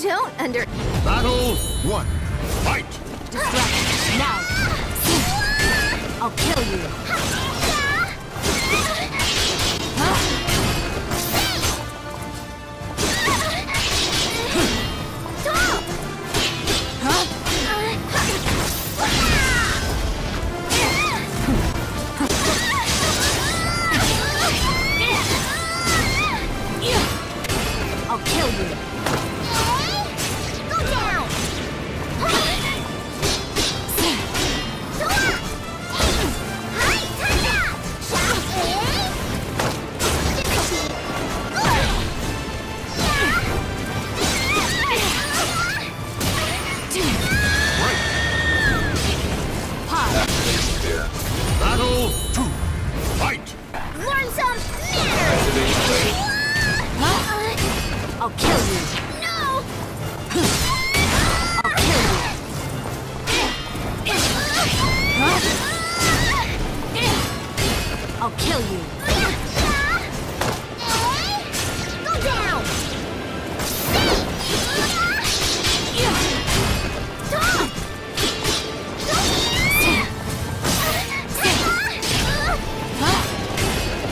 Don't under... Battle one. Fight! Distract. Now. I'll kill you. I'll kill you. Kill you. No! I'll kill you. I'll kill you. Go down!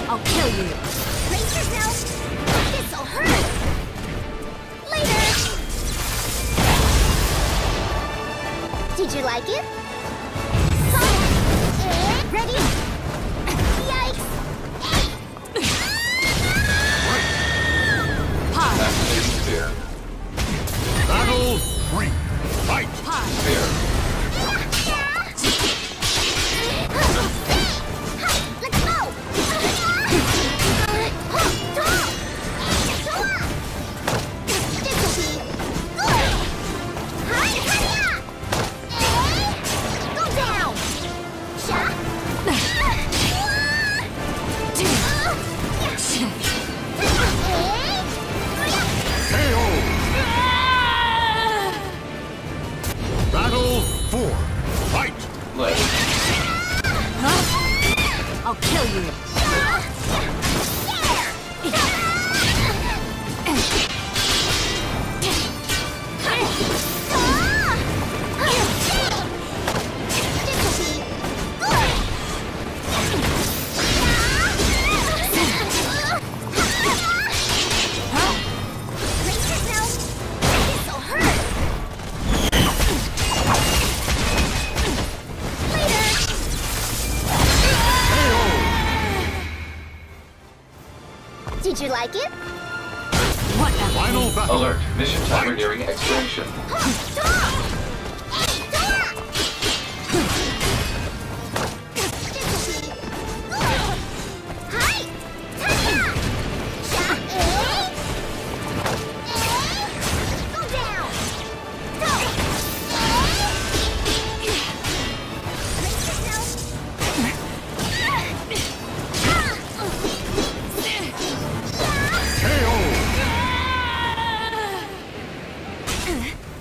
I'll kill you. Did you like it? Ready? Did you like it? Whatever. Final battle. Alert. Mission timer nearing expiration. Stop! る？